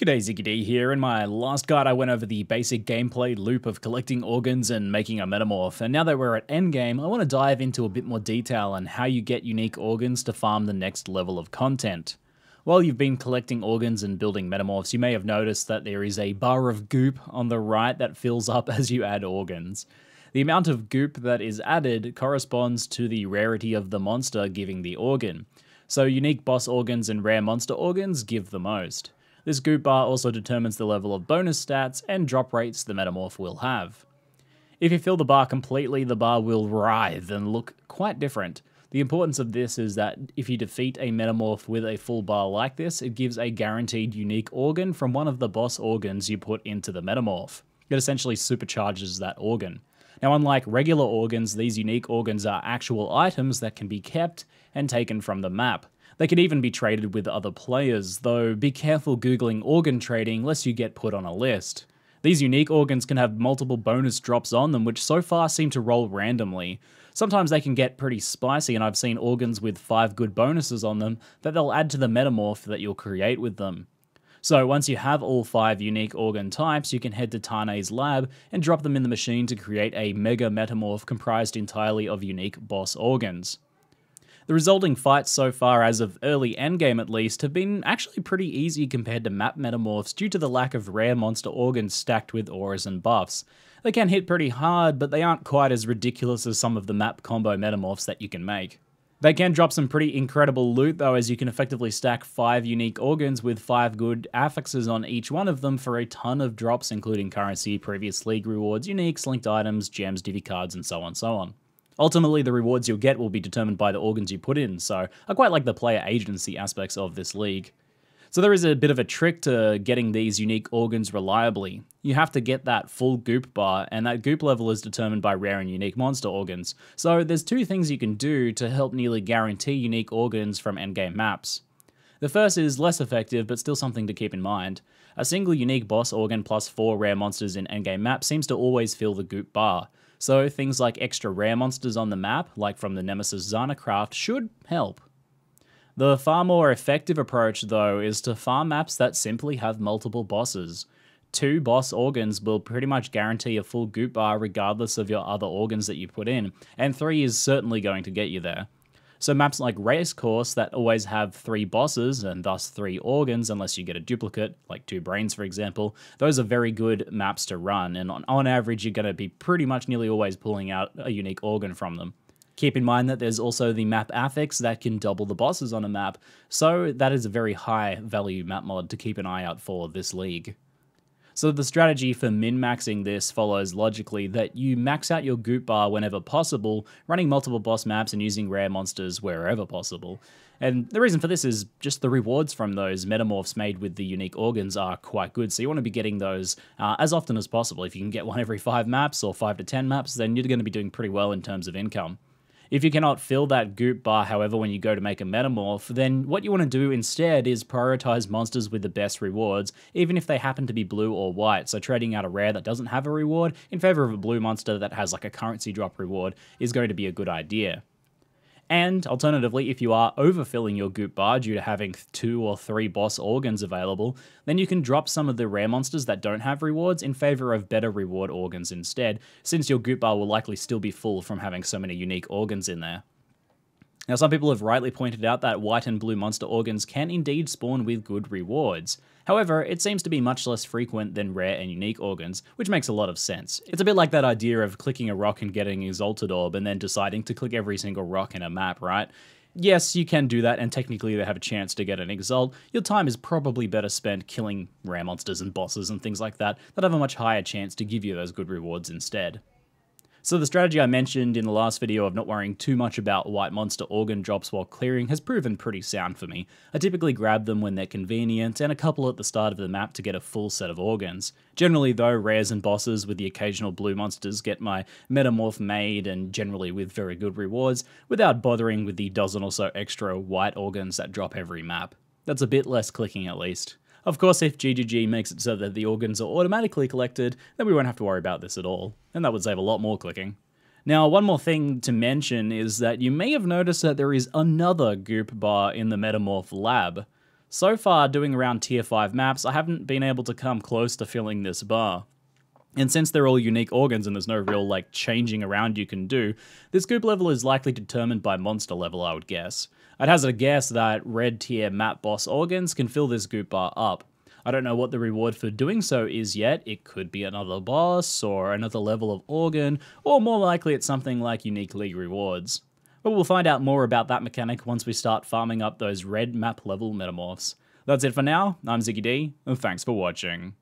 G'day ZiggyD here. In my last guide I went over the basic gameplay loop of collecting organs and making a metamorph, and now that we're at endgame, I want to dive into a bit more detail on how you get unique organs to farm the next level of content. While you've been collecting organs and building metamorphs, you may have noticed that there is a bar of goop on the right that fills up as you add organs. The amount of goop that is added corresponds to the rarity of the monster giving the organ. So unique boss organs and rare monster organs give the most. This goop bar also determines the level of bonus stats and drop rates the metamorph will have. If you fill the bar completely, the bar will writhe and look quite different. The importance of this is that if you defeat a metamorph with a full bar like this, it gives a guaranteed unique organ from one of the boss organs you put into the metamorph. It essentially supercharges that organ. Now, unlike regular organs, these unique organs are actual items that can be kept and taken from the map. They can even be traded with other players, though be careful googling organ trading lest you get put on a list. These unique organs can have multiple bonus drops on them, which so far seem to roll randomly. Sometimes they can get pretty spicy, and I've seen organs with 5 good bonuses on them that they'll add to the metamorph that you'll create with them. So once you have all 5 unique organ types, you can head to Tane's lab and drop them in the machine to create a mega metamorph comprised entirely of unique boss organs. The resulting fights so far, as of early endgame at least, have been actually pretty easy compared to map metamorphs due to the lack of rare monster organs stacked with auras and buffs. They can hit pretty hard, but they aren't quite as ridiculous as some of the map combo metamorphs that you can make. They can drop some pretty incredible loot though, as you can effectively stack 5 unique organs with 5 good affixes on each one of them for a ton of drops, including currency, previous league rewards, uniques, linked items, gems, divi cards, and so on so on. Ultimately, the rewards you'll get will be determined by the organs you put in, so I quite like the player agency aspects of this league. So there is a bit of a trick to getting these unique organs reliably. You have to get that full goop bar, and that goop level is determined by rare and unique monster organs. So there's two things you can do to help nearly guarantee unique organs from endgame maps. The first is less effective, but still something to keep in mind. A single unique boss organ plus 4 rare monsters in endgame map seems to always fill the goop bar, so things like extra rare monsters on the map, like from the Nemesis Craft, should help. The far more effective approach, though, is to farm maps that simply have multiple bosses. Two boss organs will pretty much guarantee a full goop bar regardless of your other organs that you put in, and three is certainly going to get you there. So maps like Racecourse that always have three bosses and thus three organs, unless you get a duplicate, like two brains for example, those are very good maps to run, and on, on average you're going to be pretty much nearly always pulling out a unique organ from them. Keep in mind that there's also the map affix that can double the bosses on a map, so that is a very high value map mod to keep an eye out for this league. So the strategy for min-maxing this follows logically that you max out your goop bar whenever possible, running multiple boss maps and using rare monsters wherever possible. And the reason for this is just the rewards from those metamorphs made with the unique organs are quite good, so you want to be getting those uh, as often as possible. If you can get one every 5 maps or 5 to 10 maps, then you're going to be doing pretty well in terms of income. If you cannot fill that goop bar, however, when you go to make a metamorph, then what you want to do instead is prioritize monsters with the best rewards, even if they happen to be blue or white. So trading out a rare that doesn't have a reward in favor of a blue monster that has like a currency drop reward is going to be a good idea. And alternatively, if you are overfilling your goop bar due to having two or three boss organs available, then you can drop some of the rare monsters that don't have rewards in favor of better reward organs instead, since your goop bar will likely still be full from having so many unique organs in there. Now, some people have rightly pointed out that white and blue monster organs can indeed spawn with good rewards. However, it seems to be much less frequent than rare and unique organs, which makes a lot of sense. It's a bit like that idea of clicking a rock and getting Exalted Orb and then deciding to click every single rock in a map, right? Yes, you can do that, and technically they have a chance to get an Exalt. Your time is probably better spent killing rare monsters and bosses and things like that that have a much higher chance to give you those good rewards instead. So the strategy I mentioned in the last video of not worrying too much about white monster organ drops while clearing has proven pretty sound for me. I typically grab them when they're convenient, and a couple at the start of the map to get a full set of organs. Generally though, rares and bosses with the occasional blue monsters get my metamorph made, and generally with very good rewards, without bothering with the dozen or so extra white organs that drop every map. That's a bit less clicking at least. Of course, if GGG makes it so that the organs are automatically collected, then we won't have to worry about this at all, and that would save a lot more clicking. Now, one more thing to mention is that you may have noticed that there is another goop bar in the Metamorph lab. So far, doing around tier 5 maps, I haven't been able to come close to filling this bar. And since they're all unique organs and there's no real like changing around you can do, this goop level is likely determined by monster level, I would guess. I'd hazard a guess that red tier map boss organs can fill this goop bar up. I don't know what the reward for doing so is yet. It could be another boss or another level of organ, or more likely it's something like unique league rewards. But we'll find out more about that mechanic once we start farming up those red map level metamorphs. That's it for now, I'm Ziggy D, and thanks for watching.